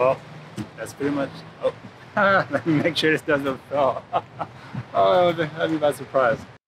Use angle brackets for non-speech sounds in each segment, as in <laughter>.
Well, that's pretty much. Oh, <laughs> let me make sure this doesn't fall. <laughs> oh, that'd be my surprise. there she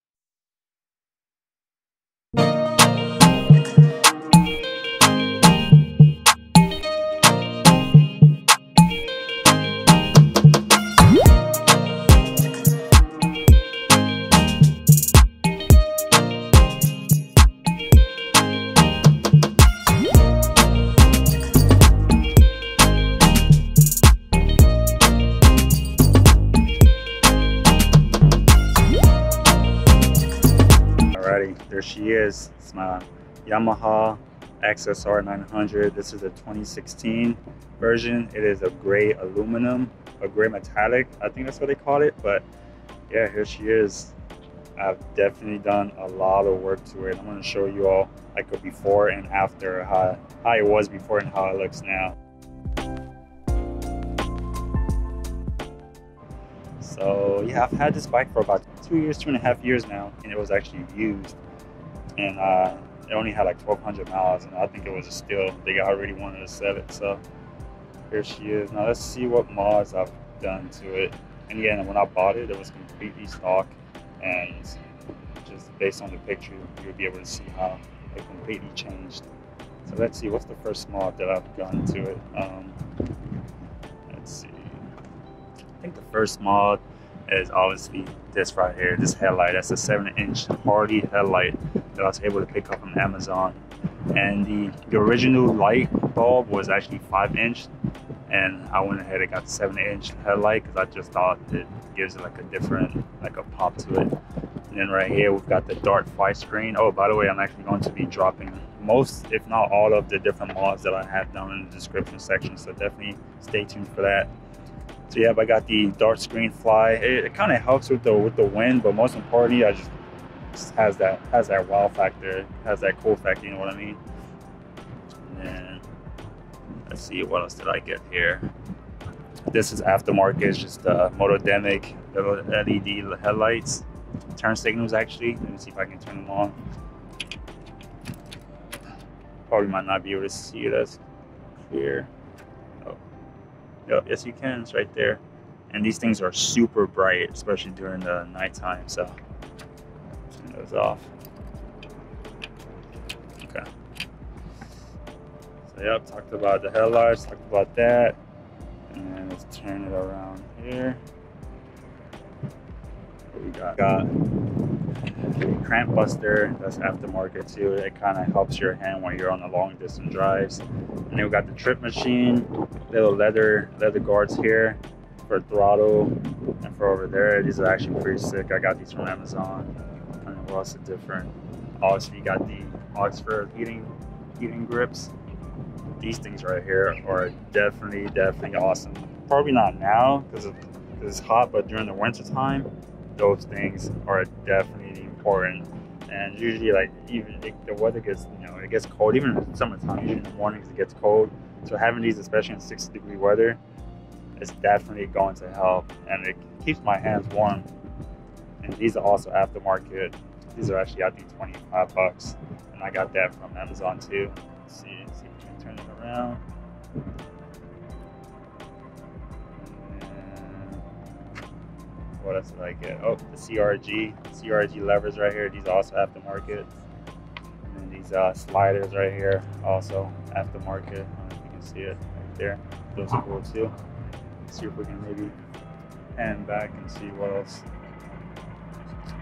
It's my Yamaha XSR 900. This is a 2016 version. It is a gray aluminum, a gray metallic. I think that's what they call it. But yeah, here she is. I've definitely done a lot of work to it. I'm going to show you all like a before and after, how, how it was before and how it looks now. So yeah, I've had this bike for about two years, two and a half years now, and it was actually used and uh, it only had like 1,200 miles, and I think it was a steal. They already wanted to sell it, so here she is. Now let's see what mods I've done to it. And again, when I bought it, it was completely stock, and just based on the picture, you'll be able to see how it completely changed. So let's see, what's the first mod that I've done to it? Um, let's see. I think the first mod is obviously this right here, this headlight. That's a seven inch Harley headlight that I was able to pick up from Amazon. And the, the original light bulb was actually five inch. And I went ahead and got seven inch headlight because I just thought it gives it like a different, like a pop to it. And then right here, we've got the Dart 5 screen. Oh, by the way, I'm actually going to be dropping most, if not all of the different mods that I have down in the description section. So definitely stay tuned for that. So yeah, I got the dark screen fly. It, it kind of helps with the with the wind, but most importantly, I just, just has that has that wow factor, has that cool factor. You know what I mean? And let's see what else did I get here. This is aftermarket. It's just uh, Motodemic LED headlights, turn signals actually. Let me see if I can turn them on. Probably might not be able to see it as clear. Yep, yes you can, it's right there. And these things are super bright, especially during the nighttime, so turn those off. Okay. So yep, talked about the headlights, talked about that. And let's turn it around here. What we got? Got cramp buster that's aftermarket too. It kind of helps your hand when you're on the long distance drives. And then we got the trip machine little leather leather guards here for throttle and for over there. These are actually pretty sick. I got these from amazon. And what else is different. Obviously you got the oxford heating heating grips. These things right here are definitely definitely awesome. Probably not now because it's hot but during the winter time those things are definitely important. And usually, like even the weather gets, you know, it gets cold. Even in summertime, even in the mornings it gets cold. So having these, especially in 60 degree weather, is definitely going to help, and it keeps my hands warm. And these are also aftermarket. These are actually I think 25 bucks, and I got that from Amazon too. Let's see, see if we can turn it around. What else did I get? Oh, the CRG, CRG levers right here. These also aftermarket. And these uh, sliders right here, also aftermarket. I don't know if you can see it right there. Those are cool too. Let's see if we can maybe pan back and see what else.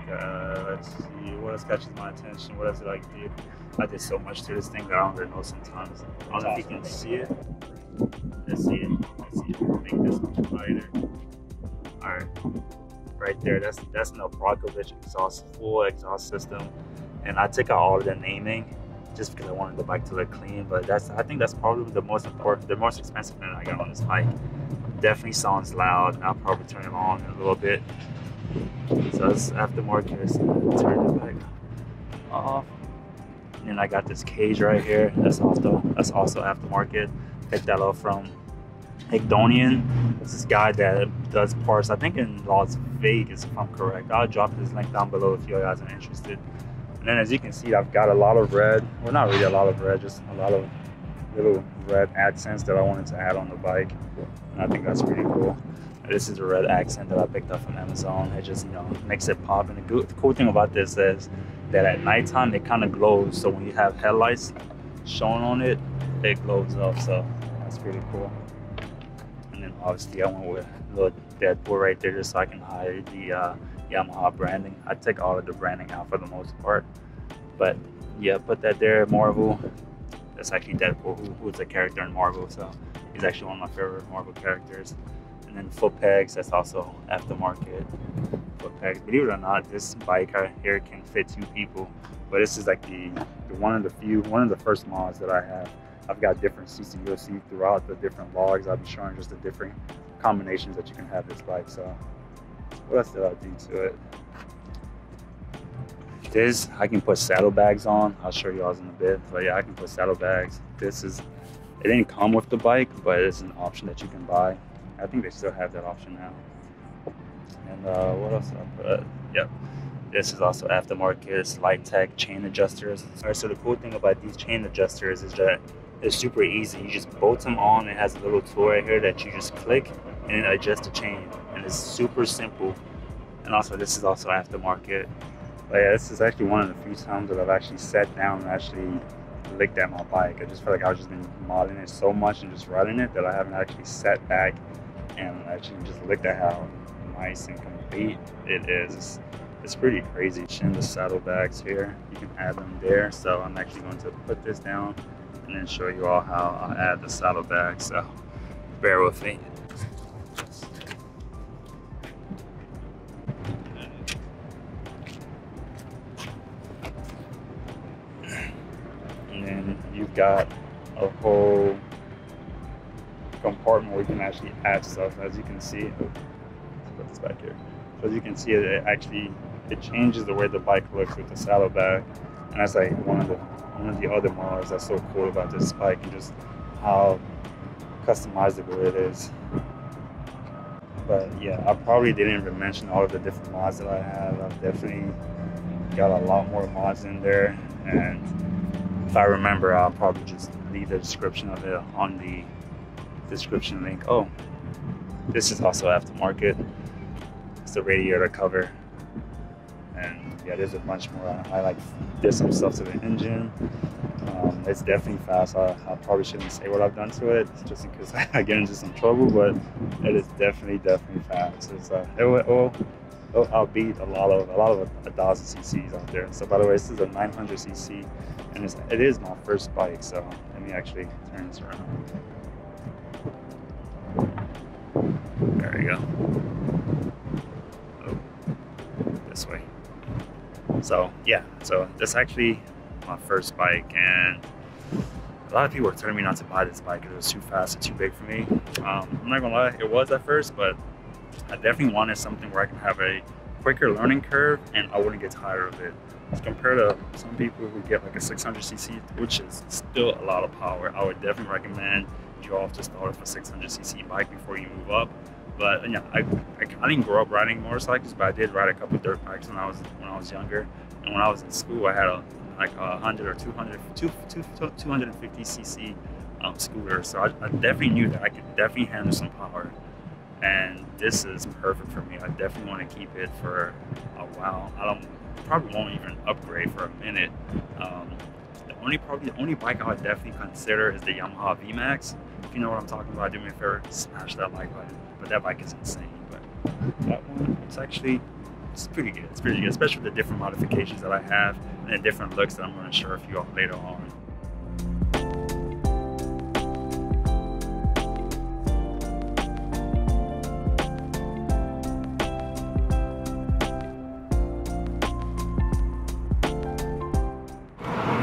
Uh, let's see what else catches my attention. What else did I do? I did so much to this thing that I don't even know sometimes. I don't know if you can see it. Let's see it. Let's see can make this lighter. All right there. That's that's an Akrapovic exhaust, full exhaust system. And I took out all of the naming just because I wanted the bike to look clean. But that's I think that's probably the most important, the most expensive thing I got on this bike. Definitely sounds loud. I'll probably turn it on in a little bit. So that's aftermarket. So turn it back off. And then I got this cage right here. That's also that's also aftermarket. Picked that up from Higdonian. It's this guy that does parts, I think in Las Vegas, if I'm correct. I'll drop his link down below if you guys are interested. And then as you can see, I've got a lot of red. Well, not really a lot of red, just a lot of little red accents that I wanted to add on the bike. And I think that's pretty cool. This is a red accent that I picked up from Amazon. It just, you know, makes it pop. And the, good, the cool thing about this is that at nighttime it kind of glows. So when you have headlights showing on it, it glows up. So that's pretty cool. And then obviously I went with a little Deadpool right there just so I can hide the uh, Yamaha branding. I take all of the branding out for the most part. But yeah, put that there, Marvel. That's actually Deadpool, who, who's a character in Marvel. So he's actually one of my favorite Marvel characters and then foot pegs that's also aftermarket foot pegs believe it or not this bike here can fit two people but this is like the, the one of the few one of the first mods that i have i've got different cc you'll see throughout the different logs i'll be showing just the different combinations that you can have this bike so what else did i do to it this i can put saddlebags on i'll show you all in a bit but yeah i can put saddlebags this is it didn't come with the bike but it's an option that you can buy I think they still have that option now. And uh, what else did I put? Yep. This is also aftermarket. It's Tech chain adjusters. All right, so the cool thing about these chain adjusters is that it's super easy. You just bolt them on. It has a little tool right here that you just click and it adjusts the chain. And it's super simple. And also, this is also aftermarket. But yeah, this is actually one of the few times that I've actually sat down and actually licked at my bike. I just feel like I've just been modding it so much and just riding it that I haven't actually sat back and actually just looked at how nice and complete it is. It's, it's pretty crazy. And the saddlebags here, you can add them there. So I'm actually going to put this down and then show you all how I uh, add the saddlebags. So bear with me. And then you've got a whole compartment where you can actually add stuff. As you can see, oh, put this back here. So as you can see, it actually it changes the way the bike looks with the saddlebag, and that's like one of the one of the other models that's so cool about this bike and just how customizable it is. But yeah, I probably didn't even mention all of the different mods that I have. I've definitely got a lot more mods in there, and if I remember, I'll probably just leave the description of it on the description link. Oh, this is also aftermarket. It's the radiator cover. Yeah, there's a bunch more. I like did some stuff to the engine. Um, it's definitely fast. I, I, probably shouldn't say what I've done to it just in case <laughs> I get into some trouble, but it is definitely, definitely fast. It's, uh, it will, it will, I'll beat a lot of a lot of a, a thousand cc's out there. So by the way, this is a 900 cc, and it's, it is my first bike. So let me actually turn this around. So yeah, so that's actually my first bike, and a lot of people were telling me not to buy this bike because it was too fast and too big for me. Um, I'm not gonna lie, it was at first, but I definitely wanted something where I can have a quicker learning curve and I wouldn't get tired of it. As compared to some people who get like a 600cc, which is still a lot of power, I would definitely recommend you off to start with a 600cc bike before you move up. But yeah, I, I, I didn't grow up riding motorcycles, but I did ride a couple dirt bikes when I was when I was younger. And when I was in school, I had a like a 100 or 200, 250 cc um, scooter. So I, I definitely knew that I could definitely handle some power. And this is perfect for me. I definitely want to keep it for a while. I don't probably won't even upgrade for a minute. Um, the only probably the only bike I would definitely consider is the Yamaha VMAX. If you know what I'm talking about, do me a favor, smash that like button but that bike is insane. But that one, it's actually it's pretty good. It's pretty good, especially with the different modifications that I have and the different looks that I'm going to share with you all later on.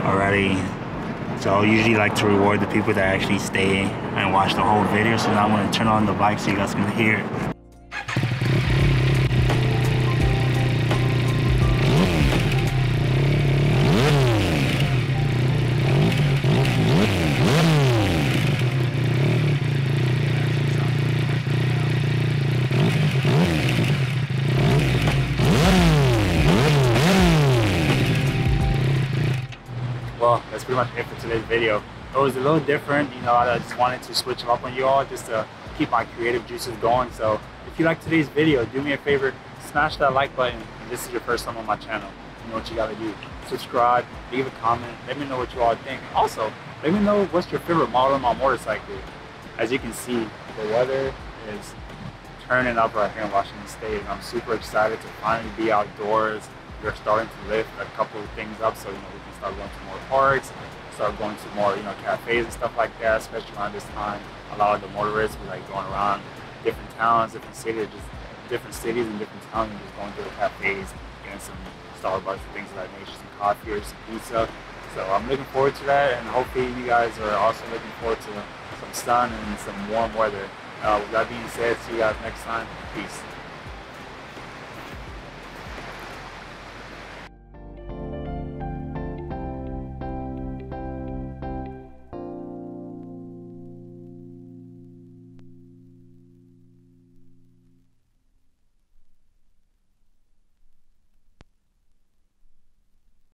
Alrighty, so I usually like to reward the people that actually stay and watch the whole video. So now I'm gonna turn on the bike so you guys can hear it. Pretty much it for today's video. It was a little different. You know, I just wanted to switch up on you all just to keep my creative juices going. So if you like today's video, do me a favor, smash that like button. If this is your first time on my channel, you know what you gotta do. Subscribe, leave a comment, let me know what you all think. Also, let me know what's your favorite model of my motorcycle. As you can see, the weather is turning up right here in Washington State, and I'm super excited to finally be outdoors. We're starting to lift a couple of things up, so you know start going to more parks, start going to more you know cafes and stuff like that. Especially around this time, a lot of the motorists were like going around different towns, different cities, just different cities and different towns, and just going to the cafes, getting some Starbucks and things of that nature, some coffee or some pizza. So I'm looking forward to that, and hopefully you guys are also looking forward to some sun and some warm weather. Uh, with that being said, see you guys next time. Peace.